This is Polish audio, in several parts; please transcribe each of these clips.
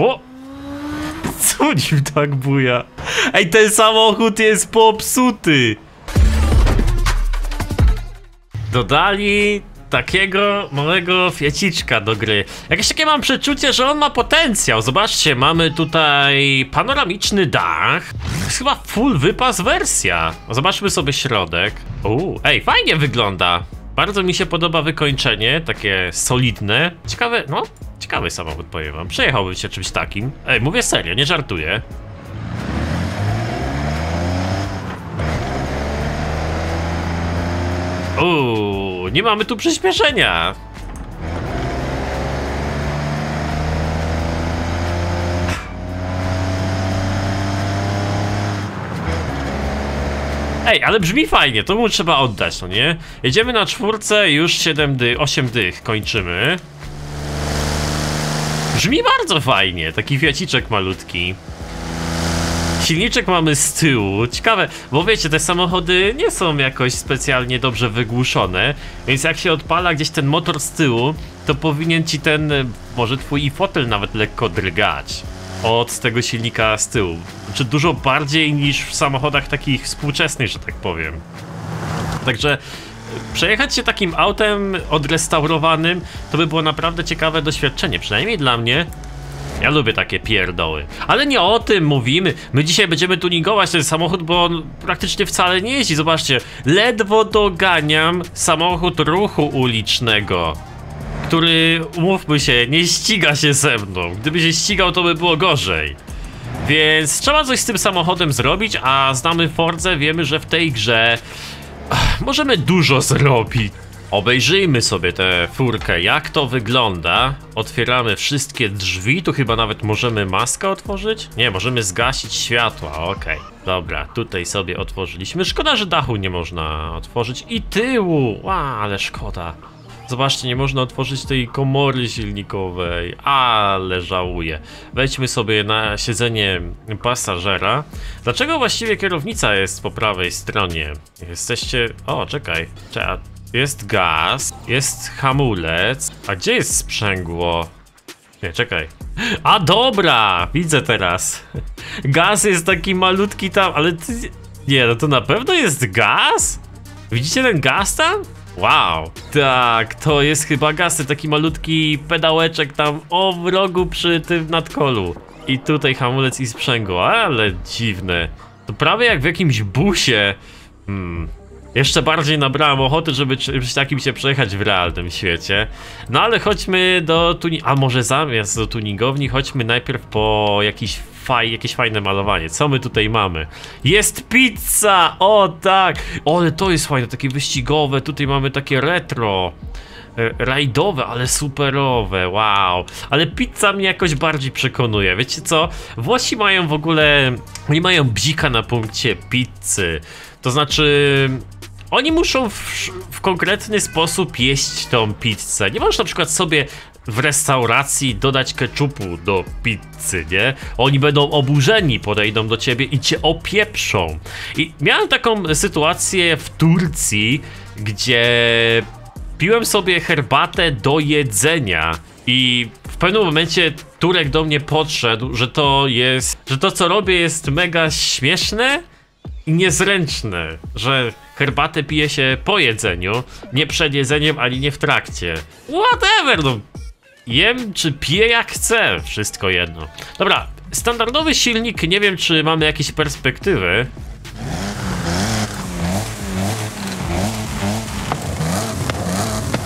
O! Co nim tak buja? Ej, ten samochód jest popsuty! Dodali takiego małego fieciczka do gry. Jakieś takie mam przeczucie, że on ma potencjał. Zobaczcie, mamy tutaj panoramiczny dach. To jest chyba full wypas wersja. Zobaczmy sobie środek. Uuu, ej, fajnie wygląda. Bardzo mi się podoba wykończenie, takie solidne. Ciekawe, no, ciekawy samochód, powiem wam. Przejechałbym się czymś takim. Ej, mówię serio, nie żartuję. Uuu, nie mamy tu przyspieszenia. Ej, ale brzmi fajnie, to mu trzeba oddać, no nie? Jedziemy na czwórce, już 7 dych, 8 dych kończymy. Brzmi bardzo fajnie, taki fiaciczek malutki. Silniczek mamy z tyłu. Ciekawe, bo wiecie, te samochody nie są jakoś specjalnie dobrze wygłuszone, więc jak się odpala gdzieś ten motor z tyłu, to powinien ci ten, e, może twój fotel nawet lekko drgać od tego silnika z tyłu. Znaczy dużo bardziej niż w samochodach takich współczesnych, że tak powiem. Także przejechać się takim autem odrestaurowanym to by było naprawdę ciekawe doświadczenie, przynajmniej dla mnie. Ja lubię takie pierdoły. Ale nie o tym mówimy. My dzisiaj będziemy tuningować ten samochód, bo on praktycznie wcale nie jeździ. Zobaczcie, ledwo doganiam samochód ruchu ulicznego. Który, umówmy się, nie ściga się ze mną. Gdyby się ścigał, to by było gorzej. Więc trzeba coś z tym samochodem zrobić, a znamy Fordzę, wiemy, że w tej grze możemy dużo zrobić. Obejrzyjmy sobie tę furkę, jak to wygląda. Otwieramy wszystkie drzwi, tu chyba nawet możemy maskę otworzyć? Nie, możemy zgasić światła, okej. Dobra, tutaj sobie otworzyliśmy. Szkoda, że dachu nie można otworzyć i tyłu. Ła, ale szkoda. Zobaczcie, nie można otworzyć tej komory silnikowej, ale żałuję. Wejdźmy sobie na siedzenie pasażera. Dlaczego właściwie kierownica jest po prawej stronie? Jesteście... O, czekaj. Jest gaz, jest hamulec. A gdzie jest sprzęgło? Nie, czekaj. A dobra! Widzę teraz. Gaz jest taki malutki tam, ale ty... Nie, no to na pewno jest gaz? Widzicie ten gaz tam? Wow, tak, to jest chyba gasy, taki malutki pedałeczek tam o w rogu przy tym nadkolu. I tutaj hamulec i sprzęgło, ale dziwne. To prawie jak w jakimś busie. Hmm. Jeszcze bardziej nabrałem ochoty, żeby czymś takim się przejechać w realnym świecie. No ale chodźmy do tuning... A może zamiast do tuningowni, chodźmy najpierw po jakiś faj... jakieś fajne malowanie. Co my tutaj mamy? Jest pizza! O tak! O, ale to jest fajne, takie wyścigowe. Tutaj mamy takie retro. e, Rajdowe, ale superowe, wow. Ale pizza mnie jakoś bardziej przekonuje. Wiecie co? Włosi mają w ogóle. Oni mają bzika na punkcie pizzy. To znaczy. Oni muszą w, w konkretny sposób jeść tą pizzę. Nie możesz na przykład sobie w restauracji dodać keczupu do pizzy, nie? Oni będą oburzeni, podejdą do ciebie i cię opieprzą. I miałem taką sytuację w Turcji, gdzie piłem sobie herbatę do jedzenia i w pewnym momencie Turek do mnie podszedł, że to jest, że to co robię jest mega śmieszne i niezręczne, że herbatę pije się po jedzeniu, nie przed jedzeniem ani nie w trakcie. Whatever, no. Jem czy piję jak chcę, wszystko jedno. Dobra, standardowy silnik, nie wiem czy mamy jakieś perspektywy.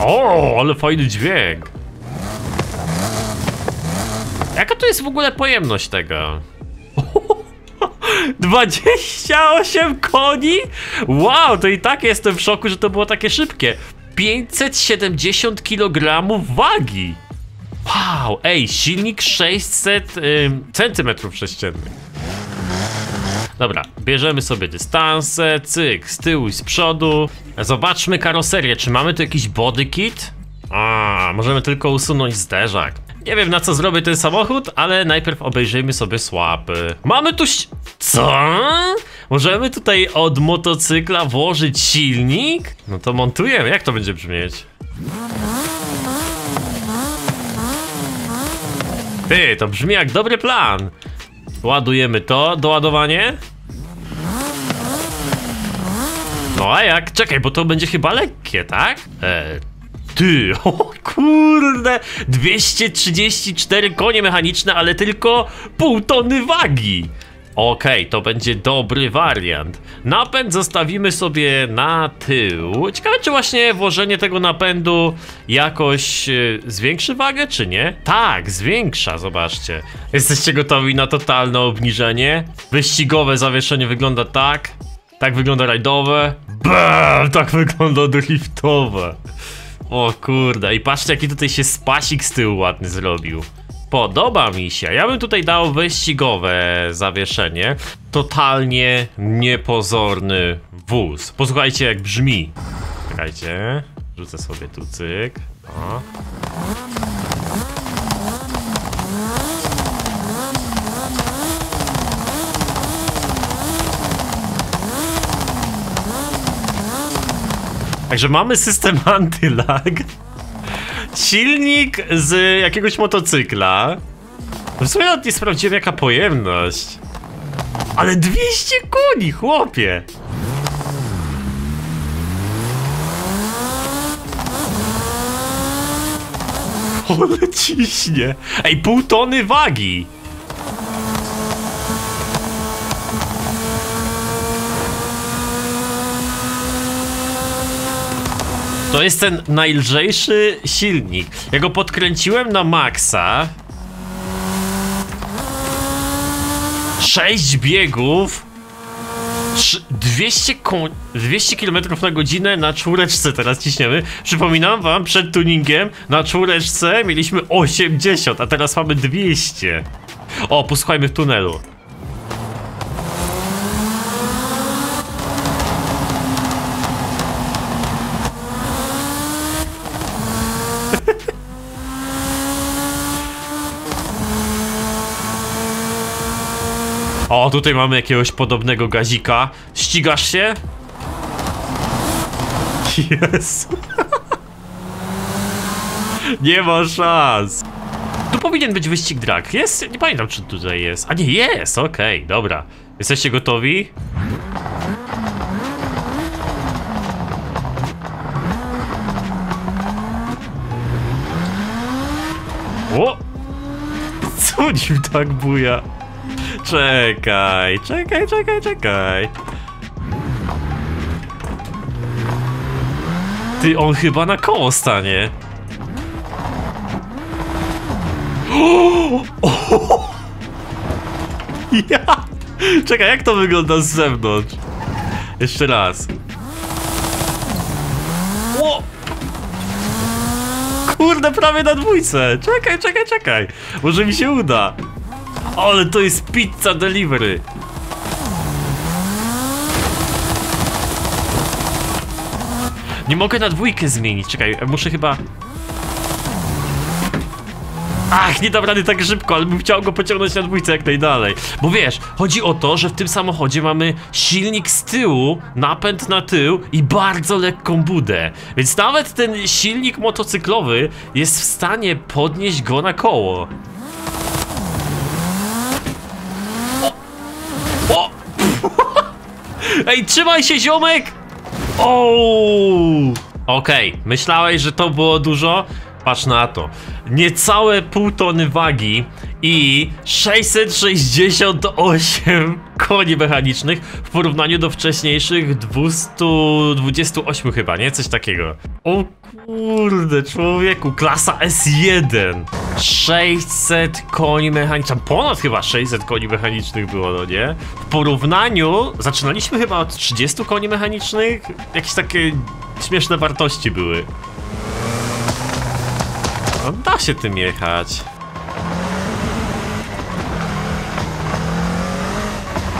O, ale fajny dźwięk. Jaka to jest w ogóle pojemność tego? 28 koni? Wow, to i tak jestem w szoku, że to było takie szybkie. 570 kg wagi. Wow, ej, silnik 600 ym, centymetrów sześciennych. Dobra, bierzemy sobie dystanse, cyk, z tyłu i z przodu. Zobaczmy karoserię, czy mamy tu jakiś body kit? A, możemy tylko usunąć zderzak. Nie wiem na co zrobię ten samochód, ale najpierw obejrzyjmy sobie słapy. Mamy tu... Co? Możemy tutaj od motocykla włożyć silnik? No to montujemy, jak to będzie brzmieć? Ty, to brzmi jak dobry plan. Ładujemy to, doładowanie. No a jak? Czekaj, bo to będzie chyba lekkie, tak? E, ty, o kurde, 234 konie mechaniczne, ale tylko pół tony wagi. Okej, to będzie dobry wariant. Napęd zostawimy sobie na tył. Ciekawe, czy właśnie włożenie tego napędu jakoś e, zwiększy wagę, czy nie? Tak, zwiększa, zobaczcie. Jesteście gotowi na totalne obniżenie? Wyścigowe zawieszenie wygląda tak. Tak wygląda rajdowe. Bam, tak wygląda driftowe. O kurde, i patrzcie jaki tutaj się spasik z tyłu ładny zrobił. Podoba mi się. Ja bym tutaj dał wyścigowe zawieszenie. Totalnie niepozorny wóz. Posłuchajcie jak brzmi. Czekajcie. Rzucę sobie tu cyk. O. Także mamy system antylag. Silnik z jakiegoś motocykla. W sumie nawet nie sprawdziłem jaka pojemność. Ale 200 koni, chłopie! Ale ciśnie! Ej, pół tony wagi! To jest ten najlżejszy silnik. Ja go podkręciłem na maksa. 6 biegów. Trz- 200 koń, 200 km na godzinę na czwóreczce teraz ciśniemy. Przypominam wam, przed tuningiem na czwóreczce mieliśmy 80, a teraz mamy 200. O, posłuchajmy w tunelu. O, tutaj mamy jakiegoś podobnego gazika. Ścigasz się? Jezu. Nie ma szans. Tu powinien być wyścig drag. Jest? Nie pamiętam, czy tutaj jest. A nie, jest! Okej, dobra. Jesteście gotowi? O! Co nim tak buja? Czekaj, czekaj, czekaj, czekaj. Ty, on chyba na koło stanie. O! Ja! Czekaj, jak to wygląda z zewnątrz? Jeszcze raz. Kurde, prawie na dwójce. Czekaj, czekaj, czekaj. Może mi się uda. Ale to jest pizza delivery. Nie mogę na dwójkę zmienić. Czekaj, muszę chyba... Ach, nie dam rady tak szybko, ale bym chciał go pociągnąć na dwójce jak najdalej. Bo wiesz, chodzi o to, że w tym samochodzie mamy silnik z tyłu, napęd na tył i bardzo lekką budę. Więc nawet ten silnik motocyklowy jest w stanie podnieść go na koło. Ej, trzymaj się, ziomek! O! Okej, myślałeś, że to było dużo? Patrz na to. Niecałe pół tony wagi i 668 koni mechanicznych w porównaniu do wcześniejszych 228 chyba, nie? Coś takiego. O kurde, człowieku, klasa S1. 600 koni mechanicznych, ponad chyba 600 koni mechanicznych było, no nie? W porównaniu, zaczynaliśmy chyba od 30 koni mechanicznych, jakieś takie śmieszne wartości były. No, da się tym jechać.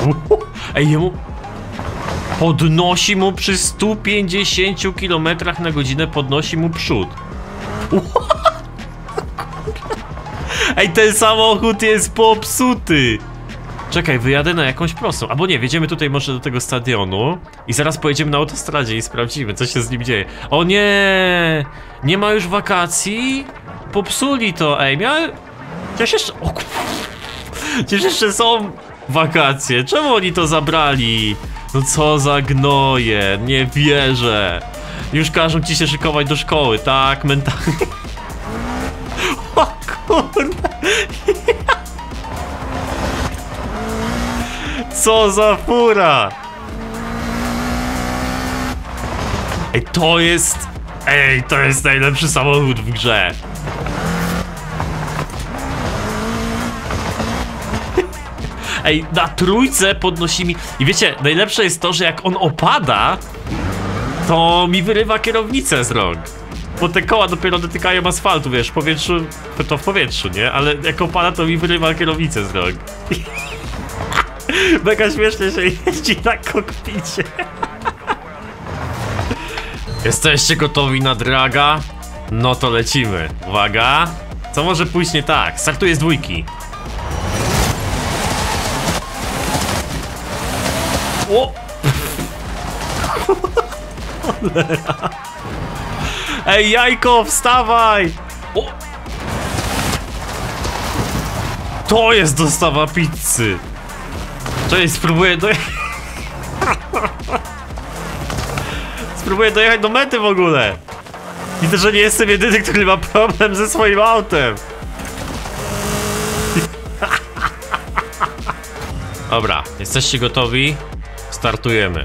Ej, jemu... Podnosi mu przy 150 km na godzinę, podnosi mu przód. Ej, ten samochód jest popsuty! Czekaj, wyjadę na jakąś prostą. Albo nie, wjedziemy tutaj może do tego stadionu i zaraz pojedziemy na autostradzie i sprawdzimy, co się z nim dzieje. O nie! Nie ma już wakacji? Popsuli to, ej, miałem... Przecież jeszcze... O, Przecież jeszcze są wakacje. Czemu oni to zabrali? No co za gnoje, nie wierzę. Już każą ci się szykować do szkoły, tak? Mentalnie. O kurde. Co za fura! Ej, to jest... Ej, to jest najlepszy samochód w grze. Ej, na trójce podnosi mi... I wiecie, najlepsze jest to, że jak on opada, to mi wyrywa kierownicę z rąk. Bo te koła dopiero dotykają asfaltu, wiesz, w powietrzu... To w powietrzu, nie? Ale jak opada, to mi wyrywa kierownicę z rąk. Mega śmiesznie się jeździ na kokpicie. Jesteście gotowi na draga? No to lecimy. Uwaga. Co może pójść nie tak? Startuję z dwójki. O! Cholera. Ej, jajko, wstawaj! O! To jest dostawa pizzy. Cześć, spróbuję do... spróbuję dojechać do mety w ogóle. Widzę, że nie jestem jedyny, który ma problem ze swoim autem. Dobra, jesteście gotowi? Startujemy.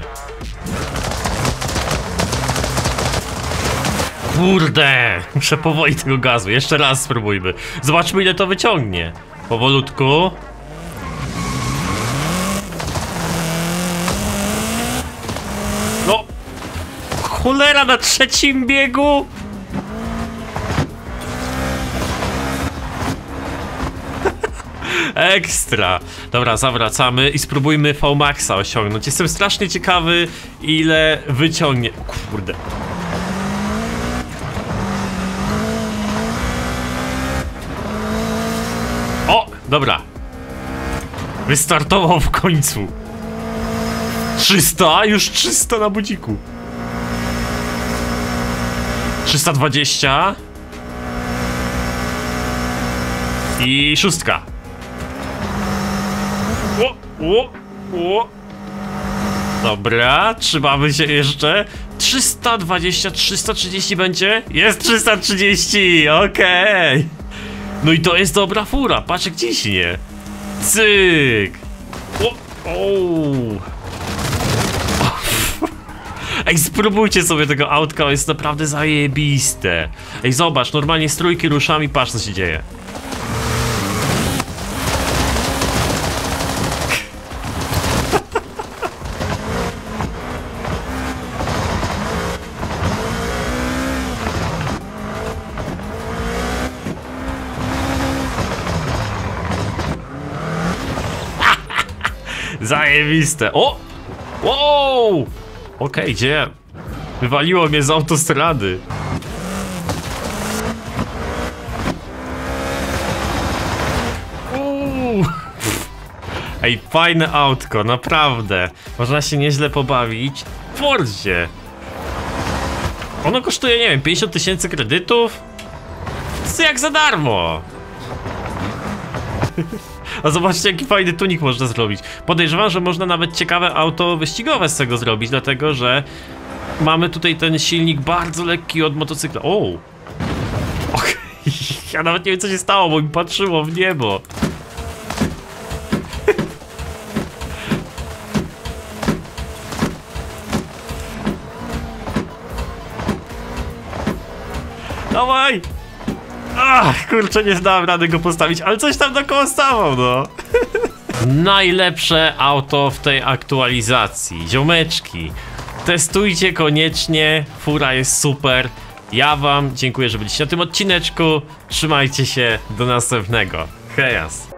Kurde! Muszę powoli tego gazu. Jeszcze raz spróbujmy. Zobaczmy ile to wyciągnie. Powolutku. No! Cholera na trzecim biegu! Ekstra. Dobra, zawracamy i spróbujmy VMAXa osiągnąć. Jestem strasznie ciekawy, ile wyciągnie. Kurde. O, dobra. Wystartował w końcu. 300? Już 300 na budziku. 320. I szóstka. O, o, o. Dobra, trzymamy się jeszcze. 320, 330 będzie? Jest 330, okej. No i to jest dobra fura, patrz jak ciśnie. Cyk. O, o. Ej, spróbujcie sobie tego autka, jest naprawdę zajebiste. Ej, zobacz, normalnie z trójki ruszam i patrz co się dzieje. Zajebiste. O! Wow! Okej, gdzie? Wywaliło mnie z autostrady. Ej, fajne autko, naprawdę. Można się nieźle pobawić. W Fordzie. Ono kosztuje, nie wiem, 50 tysięcy kredytów? To jak za darmo. A zobaczcie, jaki fajny tunik można zrobić. Podejrzewam, że można nawet ciekawe auto wyścigowe z tego zrobić, dlatego że mamy tutaj ten silnik bardzo lekki od motocykla. O! Okej, ja nawet nie wiem, co się stało, bo mi patrzyło w niebo. Dawaj! Ach, kurczę, nie dałem rady go postawić, ale coś tam dookoła stawał, no. Najlepsze auto w tej aktualizacji. Ziomeczki, testujcie koniecznie, fura jest super. Ja wam dziękuję, że byliście na tym odcineczku. Trzymajcie się, do następnego. Hejas.